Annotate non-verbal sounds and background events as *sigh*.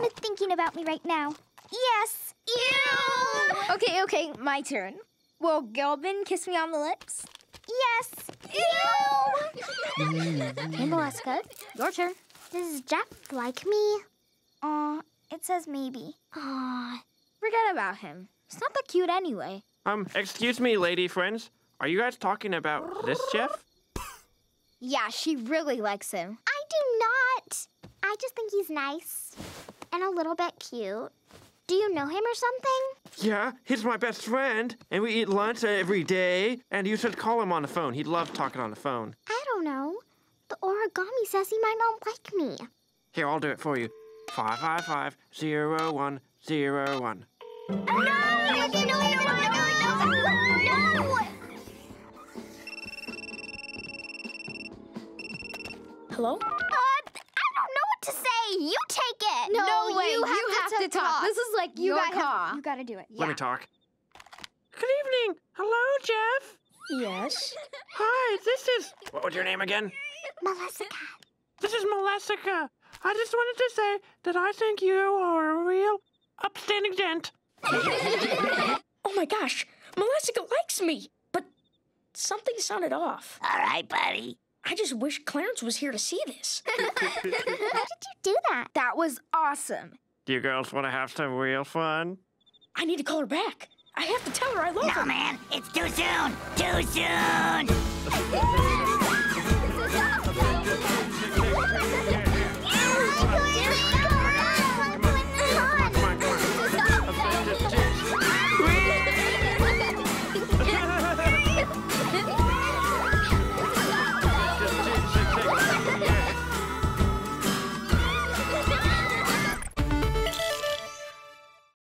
Smith thinking about me right now. Yes. Ew. Okay, okay, my turn. Will Gilbin kiss me on the lips? Yes. Ew. hey, Mollusca. Your turn. Does Jeff like me? Aw, it says maybe. Aw, forget about him. He's not that cute anyway. Um, excuse me, lady friends. Are you guys talking about this Jeff? Yeah, she really likes him. I do not. I just think he's nice and a little bit cute. Do you know him or something? Yeah, he's my best friend, and we eat lunch every day. And you should call him on the phone. He'd love talking on the phone. I don't know. The origami says he might not like me. Here, I'll do it for you. Five five five zero one zero one. No! No, no, no, no, no, no! Hello? Oh, You take it. No, way, you have, you to, have to talk. talk. This is like You your gotta- car. You gotta do it. Let me talk. Good evening. Hello, Jeff. Yes. *laughs* Hi, this is. What was your name again? Melissa This is Molessica. I just wanted to say that I think you are a real upstanding gent. *laughs* Oh my gosh, Melissa likes me, but something sounded off. All right, buddy. I just wish Clarence was here to see this. *laughs* How did you do that? That was awesome. Do you girls want to have some real fun? I need to call her back. I have to tell her I love No, her. No, man, it's too soon. Too soon. *laughs*